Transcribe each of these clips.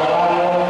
Obrigado.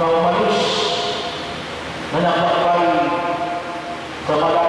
Na umalis, na naglakbay sa malayang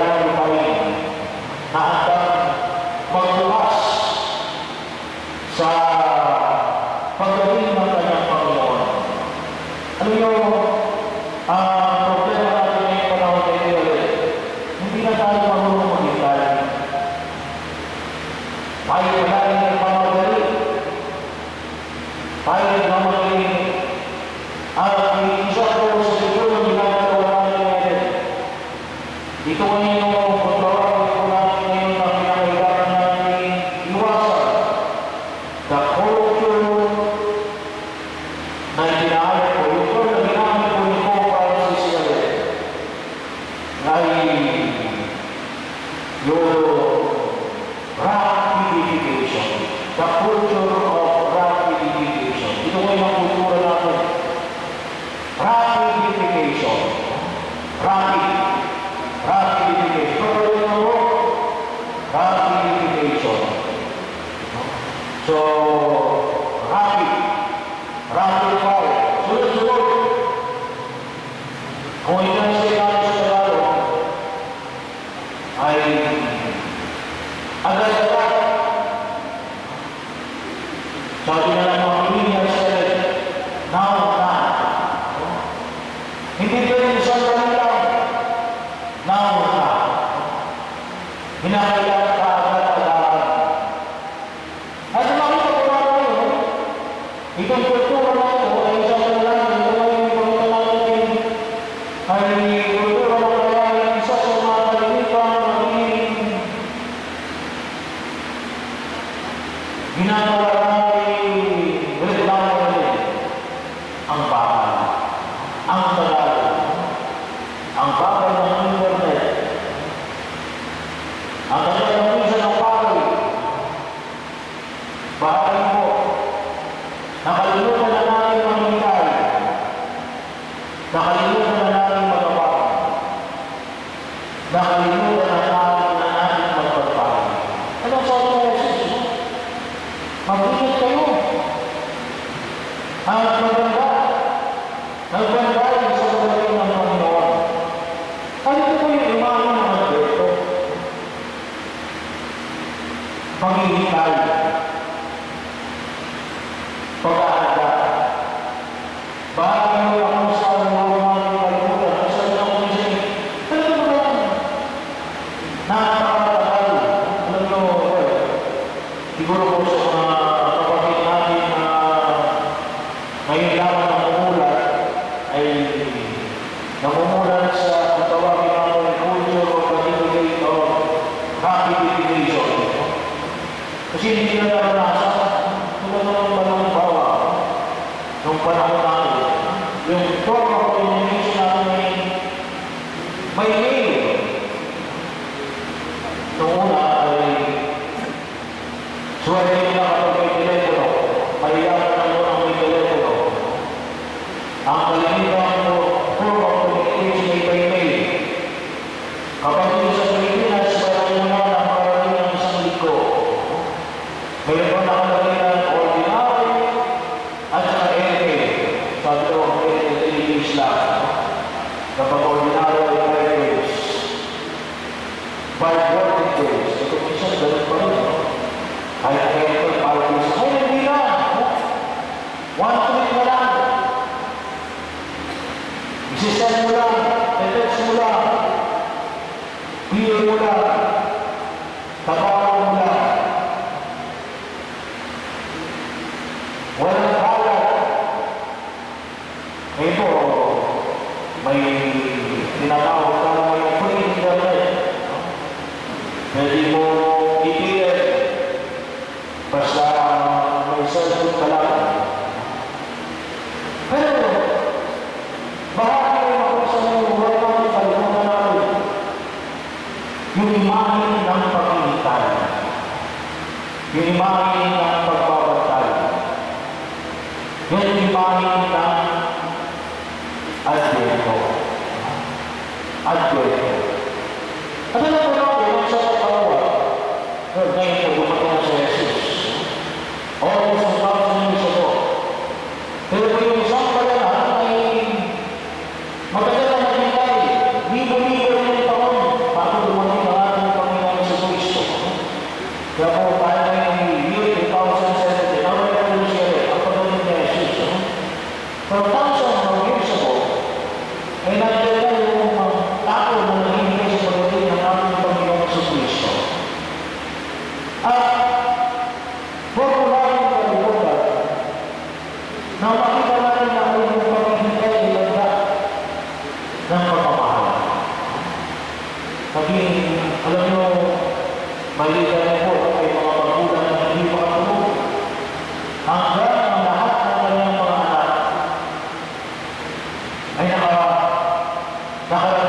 Fatima y فقد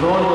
Nono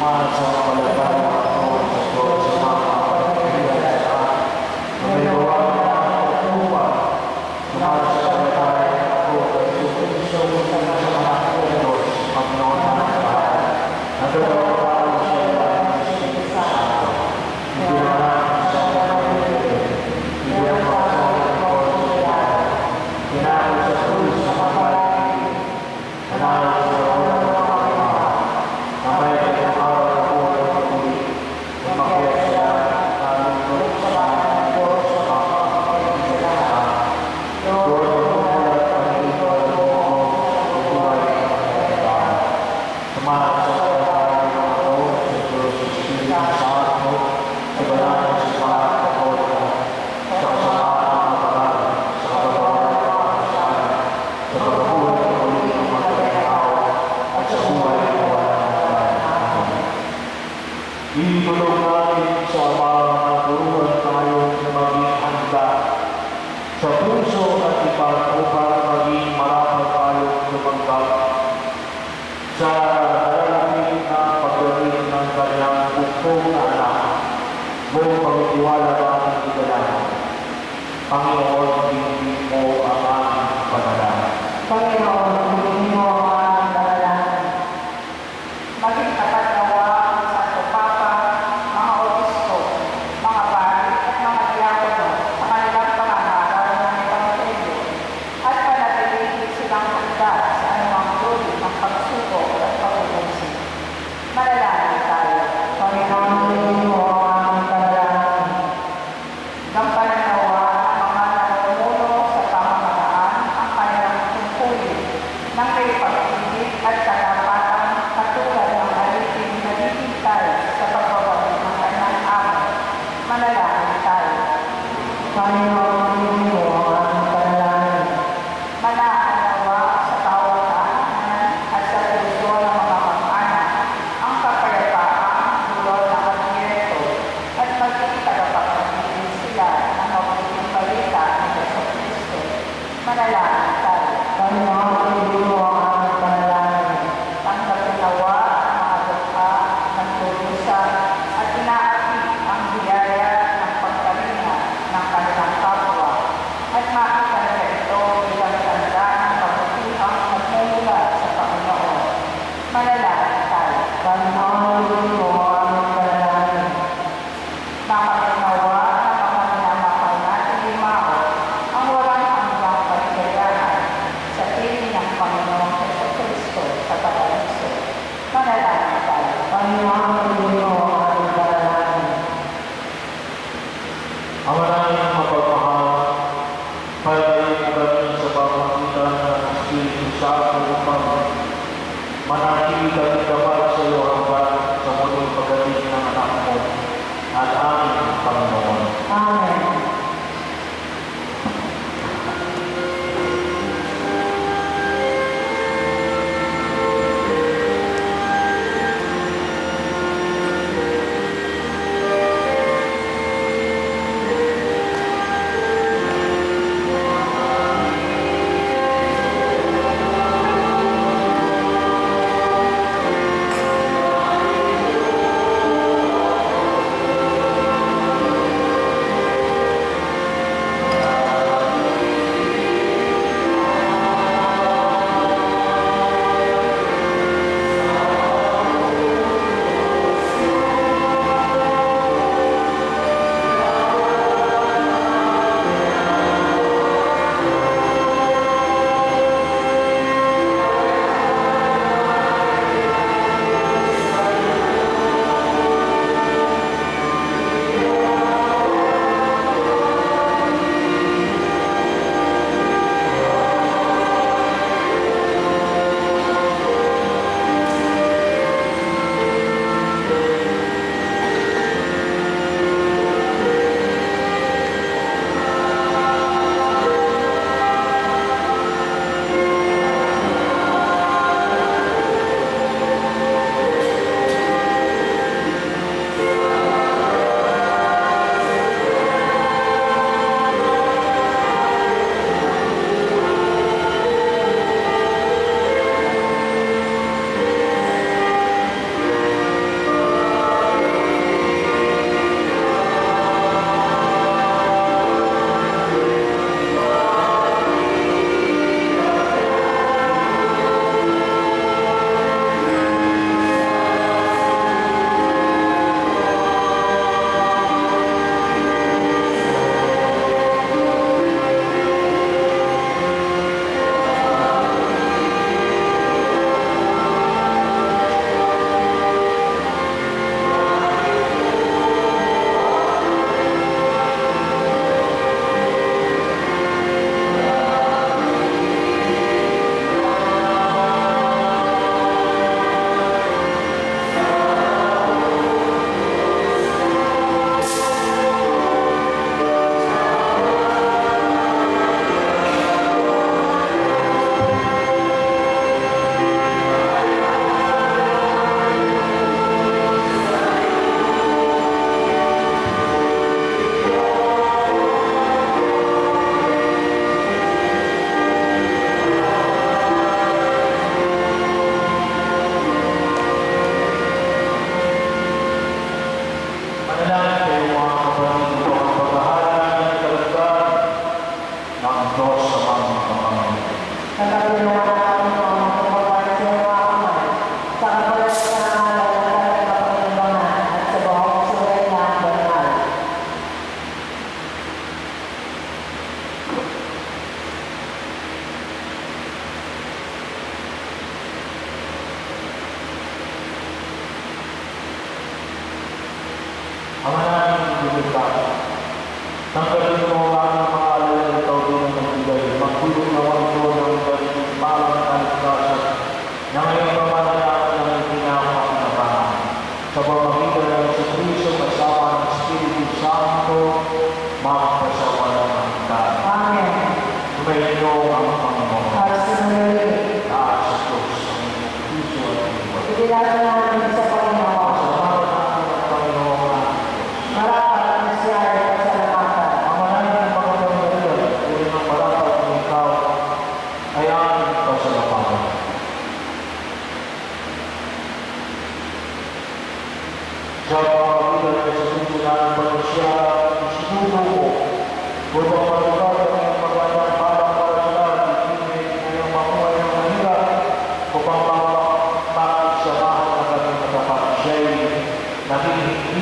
monitor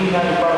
Argentina y para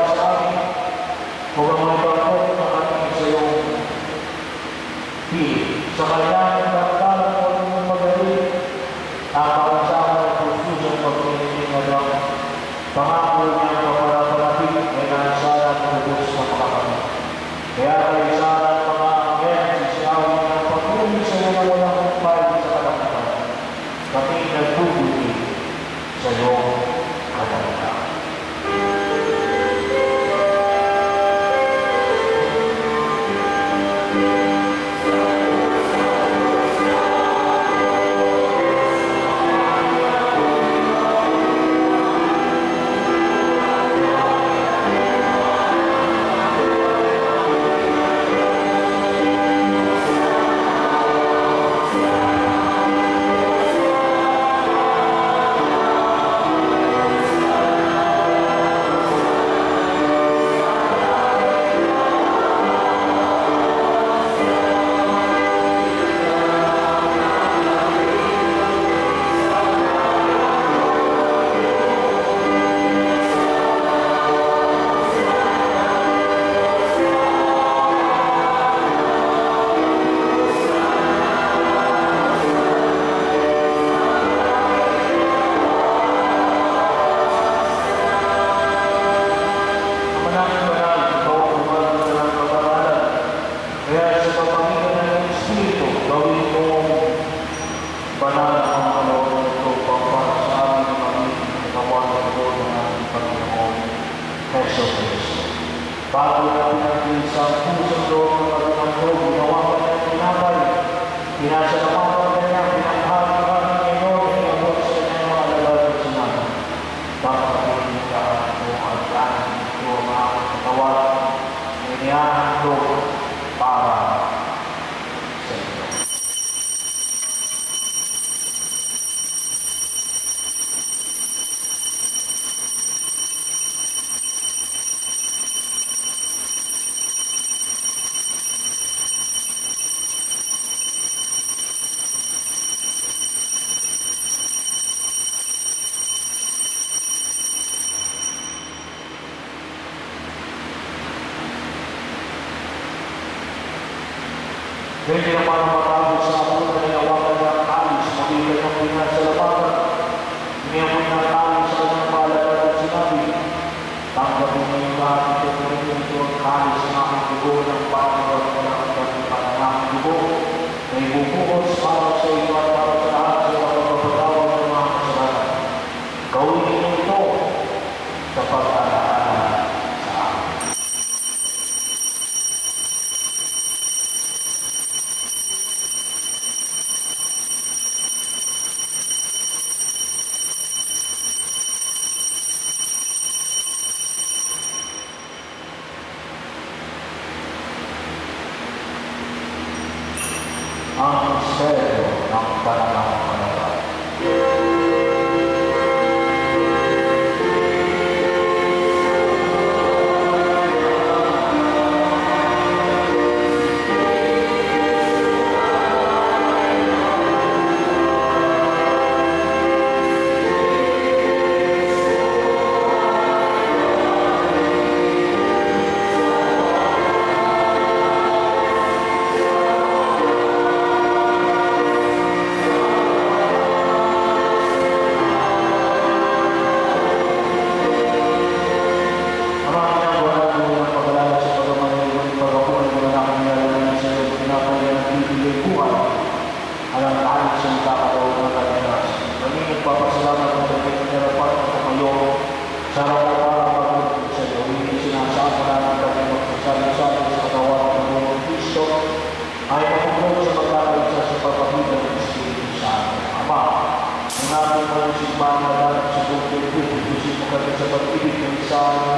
تبدیل انسان